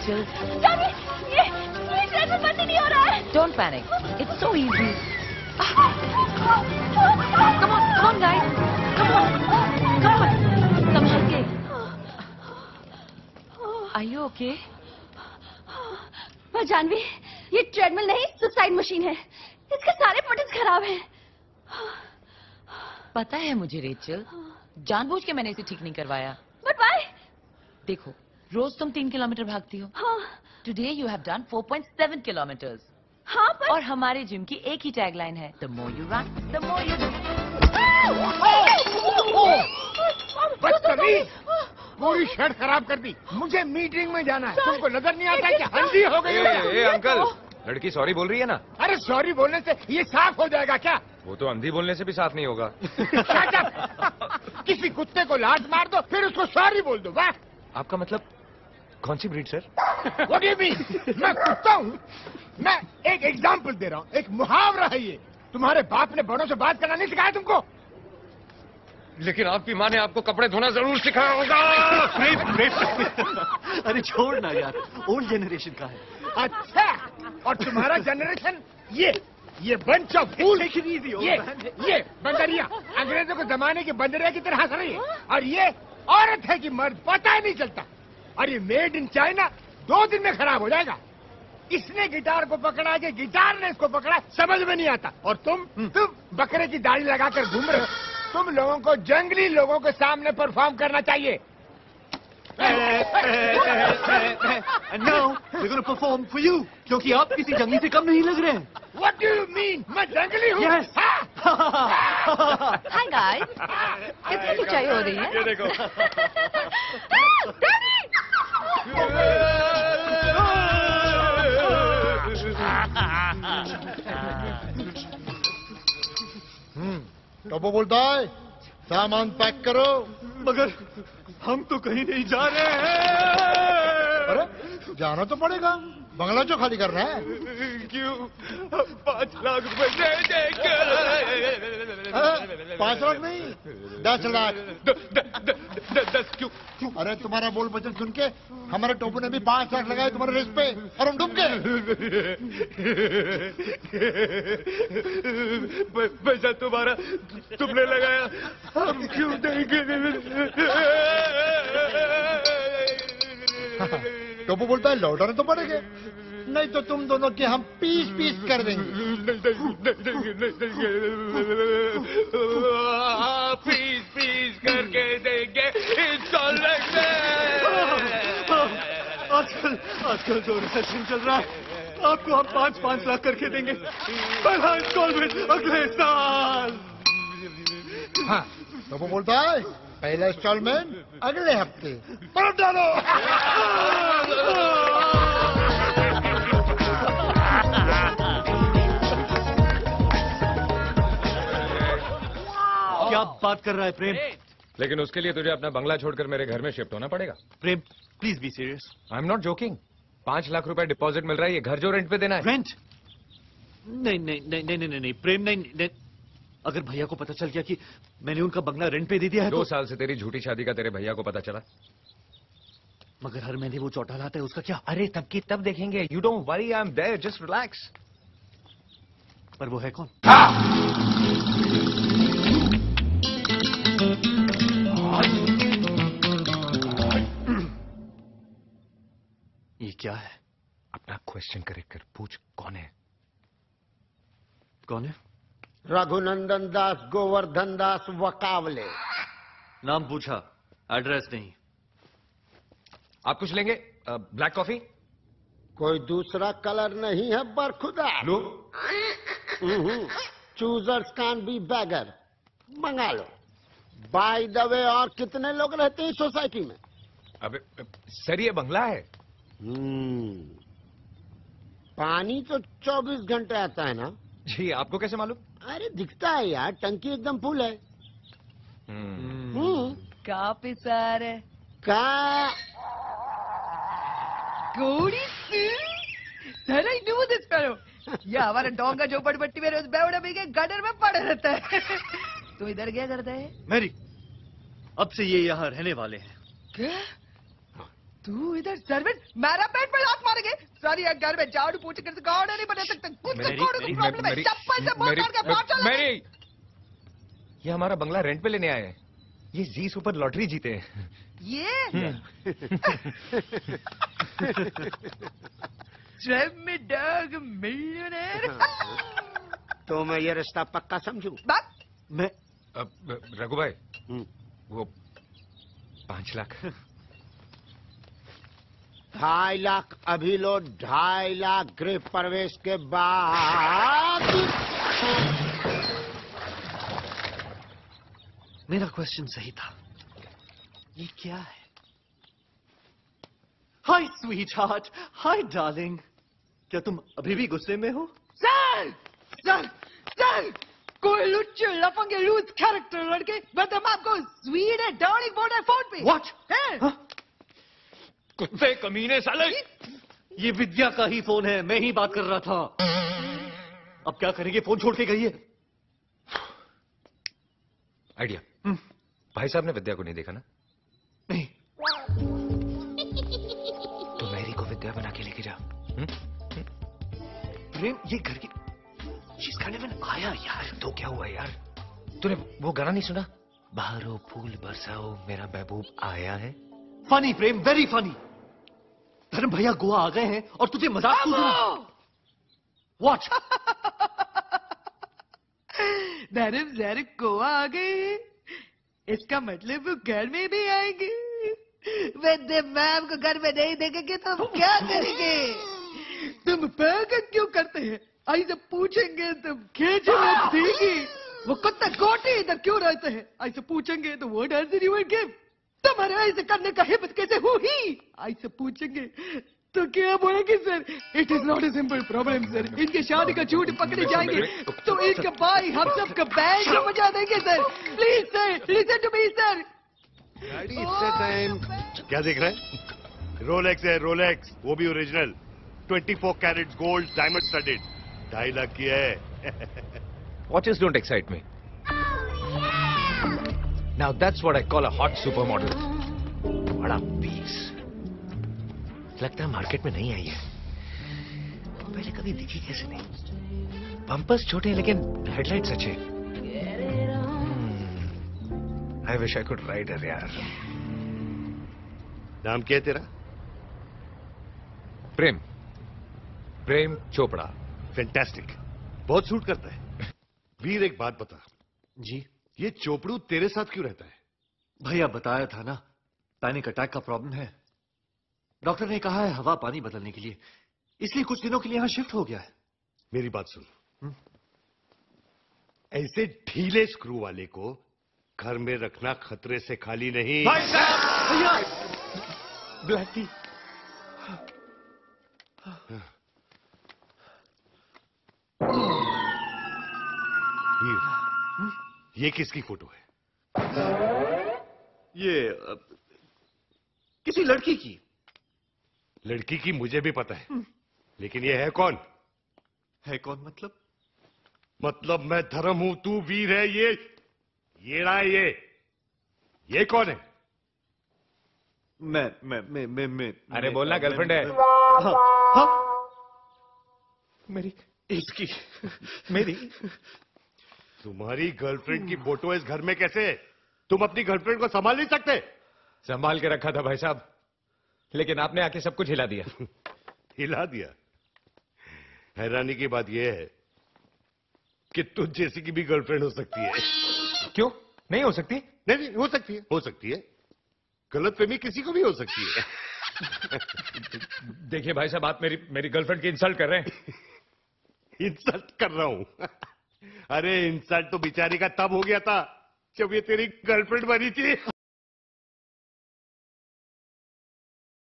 Rachel Janvi ये ये train में बंद नहीं हो रहा है। Don't panic it's so easy Come on, come on, guys. Come on, come on. संभल के. Are you okay? पर जानवी ये ट्रेडमिल नहीं सुसाइड मशीन है। इसके सारे बटन खराब हैं। पता है मुझे रेचल जानबूझ के मैंने इसे ठीक नहीं करवाया। बट देखो रोज तुम तीन किलोमीटर भागती हो। हाँ। Today you have done 4.7 kilometres हाँ पर और हमारे जिम की एक ही टैगलाइन है the more you run the more you बदतमीज। पूरी शर्ट खराब कर दी। मुझे मीटिंग में जाना है। तुमको नज़र नहीं आता कि हल्दी हो गई ए, है? ए, अंकल लड़की सॉरी बोल रही है ना? अरे सॉरी बोलने से ये साफ़ हो जाएगा क्या? वो तो अंधी बोलने से भी साफ़ नहीं होगा। किसी कुत्ते को लात मार दो फिर उसको सॉरी बोल दो वाह। आपका मतलब कौन सी breed sir What do you mean? मैं कुत्ता हूँ। मैं एक एग्ज़ाम्पल दे रहा हूँ। एक मुहावरा है ये। तुम्हारे बाप ने बड़ों से बात करना नहीं सिखाया तुमको? लेकिन आपकी माँ ने आपको कपड़े धोना ज़रूर सिखाया होगा। अरे छोड़ ना यार। ओल्ड जनरेशन का है। अच्छा। और तुम्हारा जनरेशन ये ये बंच ऑफ़ फूल ये ये बंदरिया अंग्रेज़ों के जमाने की बंदरिया की तरह हंस रही है। और ये औरत है कि मर्द। पता ही नहीं चलता। और ये मेड इन चाइना दो दिन में खराब हो जाएगा। इसने गिटार को पकड़ा कि गिटार ने इसको पकड़ा समझ में नहीं आता। और तुम तुम बकरे की दाढ़ी लगाकर घूम रहे हो। तुम लोगों को जंगली लोगों के सामने परफॉर्म करना चाहिए। And now we're going to perform for you क्योंकि आप किसी जंगली से कम नहीं लग रहे हैं। What do you mean? मैं जंगली हूँ? Yes. हाँ? हाय गाइस कितनी खिंचाई हो रही है? ये देखो। टोपो बोलता है सामान पैक करो मगर हम तो कहीं नहीं जा रहे हैं। अरे जाना तो पड़ेगा। बंगला जो खाली करना है। क्यों? पाँच लाख रुपए दे देंगे अरे, पाँच लाख नहीं दस लाख। द- द- द- द- दस क्यों? क्यों? अरे तुम्हारा बोल वचन सुन के हमारे टोपो ने भी पाँच लाख लगाए तुम्हारे रेस पे और हम डूब गए। पैसा तुम्हारा तुमने लगाया। हम क्यों देंगे? टोपो बोलता है लौटाने तो पड़ेंगे। नहीं तो तुम दोनों के हम पीस पीस कर देंगे। पीस पीस करके देंगे। आजकल आजकल जो रिसेशन चल रहा है। आपको हम पाँच पाँच लाख करके देंगे। इंस्टॉलमेंट अगले साल। हाँ टोपो बोलता है पहला इंस्टॉलमेंट अगले हफ़्ते। पर डालो क्या बात कर रहा है प्रेम। लेकिन उसके लिए तुझे अपना बंगला छोड़कर मेरे घर में शिफ्ट होना पड़ेगा। Prem please be serious I am not joking पाँच लाख रुपए डिपॉजिट मिल रहा है ये घर जो रेंट पे देना है। रेंट नहीं नहीं नहीं नहीं नहीं नहीं प्रेम नहीं, नहीं। अगर भैया को पता चल गया कि मैंने उनका बंगला रेंट पे दे दिया है दो तो साल से तेरी झूठी शादी का तेरे भैया को पता चला। मगर हर महीने वो चौटा लाता है उसका क्या? अरे तब की तब देखेंगे। You don't worry I am there just relax पर वो है कौन? ये क्या है? अपना क्वेश्चन करेक्ट कर पूछ कौन है? कौन है? रघुनंदन दास गोवर्धन दास वकावले। नाम पूछा एड्रेस नहीं। आप कुछ लेंगे? आ, ब्लैक कॉफ़ी कोई दूसरा कलर नहीं है बरखुदा। लो चूजर्स कान बी बैगर मंगा लो। बाय द वे और कितने लोग रहते हैं सोसाइटी में? अबे सर ये बंगला है। हम्म, पानी तो 24 घंटे आता है ना? जी आपको कैसे मालूम? अरे दिखता है यार टंकी एकदम फुल है। हम्म, हम्म, काफ़ी सारे। का गोड़ी I knew this fellow. ये हमारा डोंगा झोपड़पट्टी में रोज बेवड़ा भी के गटर में पड़े रहता है। तू इधर क्या करता है? मैरी अब से ये यहाँ रहने वाले हैं। क्या? तू इधर सर्वेंट मेरा पेट पे लात मारेंगे। सॉरी यार घर में झाड़ू पोछे कर गाड़ी नहीं बना सकते। कुछ तो मेरी कोड़ प्रॉब्लम है। चप्पल से बोल मेरी मार के बाहर चला मेरी ये हमारा बंगला रेंट पे लेने आए हैं। ये जी सुपर लॉटरी जीते हैं। ये? ट्रेम में डॉग मिलियनेयर तो मैं ये रिश्ता पक्का समझू। मैं रघु भाई। हम्म। वो पाँच लाख। ढाई लाख अभी लो ढाई लाख गृह प्रवेश के बाद। मेरा क्वेश्चन सही था। ये क्या है? Hi sweet heart hi darling क्या तुम अभी भी गुस्से में हो? सर सर सर कोई लुच्चे लफंगे लूज कैरेक्टर लड़के बदमाश को स्वीट है डार्लिंग बोल रहे फ़ोन पे। What? हैं? हाँ? कुत्ते कमीने साले। ये विद्या का ही फ़ोन है मैं ही बात कर रहा था। अब क्या करेंगे? फ़ोन छोड़ के गई है। आइडिया हम्म, भाई साहब ने विद्या को नहीं देखा ना? नहीं। तो मैरी को विद्या बना के लेके जा। हम्म? प्रेम ये घर की She's kind of an आया यार तो क्या हुआ यार? तूने वो गाना नहीं सुना? बहारो फूल बरसाओ मेरा महबूब आया है। फनी प्रेम वेरी फनी धर्म भैया गोवा आ गए हैं और तुझे मज़ाक वॉच धर्म जर गोवा आ गए इसका मतलब वो घर में भी आएँगे। वैद्य मैम को घर में नहीं देखेंगे तो हम क्या करेंगे? तुम पागल क्यों करते हैं? ऐसे पूछेंगे तो खींचे में देगी वो कुत्ता गोटी इधर क्यों रहते हैं? ऐसे पूछेंगे तो वो डर से गिव तुम्हारे ऐसे करने का हिम्मत कैसे हुई? ऐसे पूछेंगे तो क्या बोलेंगे sir it is not a simple problem sir इनके शादी का झूठ पकड़े जाएँगे तो इनका भाई हम सब का बैंक बजा देंगे sir please sir listen to me sir गाड़ी इतने टाइम क्या देख रहे हैं? रोलेक्स है रोलेक्स वो भी original 24 carat gold diamond studded ढाई लाख की है। Watches don't excite me. Now that's what I call a hot supermodel. बड़ा पीस लगता है मार्केट में नहीं आई है। पहले कभी दिखी कैसे नहीं? पंपर्स छोटे हैं लेकिन हेडलाइट्स अच्छे I wish I could ride her यार। नाम क्या है तेरा? प्रेम। प्रेम चोपड़ा। फैंटास्टिक बहुत सूट करता है। वीर एक बात बता। जी। ये चोपड़ू तेरे साथ क्यों रहता है? भैया बताया था ना पैनिक अटैक का प्रॉब्लम है। डॉक्टर ने कहा है हवा पानी बदलने के लिए। इसलिए कुछ दिनों के लिए यहाँ शिफ्ट हो गया है। मेरी बात सुन। हम्म। ऐसे ढीले स्क्रू वाले को घर में रखना खतरे से खाली नहीं। भैया! ब्लैक टी वीर ये किसकी फ़ोटो है? ये किसी लड़की की। लड़की की मुझे भी पता है। लेकिन ये है कौन? है कौन मतलब? मतलब मैं धर्म हूँ तू वीर है ये ये रहा ये। ये कौन है? मैं मैं मैं मैं मैं अरे मैं- बोलना गर्लफ्रेंड है। हाँ हाँ। मेरी इसकी मेरी तुम्हारी गर्लफ्रेंड की फ़ोटो इस घर में कैसे? तुम अपनी गर्लफ्रेंड को संभाल नहीं सकते। संभाल के रखा था भाई साहब। लेकिन आपने आके सब कुछ हिला दिया। हिला दिया? हैरानी की बात यह है कि तुझ जैसी की भी गर्लफ्रेंड हो सकती है। क्यों? नहीं हो सकती? नहीं नहीं हो सकती है। हो सकती है। गलत फहमी किसी को भी हो सकती है। देखिए भाई साहब आप मेरी मेरी गर्लफ्रेंड की इंसल्ट कर रहे हैं। इंसल्ट कर रहा हूँ। अरे इंसल्ट तो बिचारी का तब हो गया था जब ये तेरी गर्लफ्रेंड बनी थी।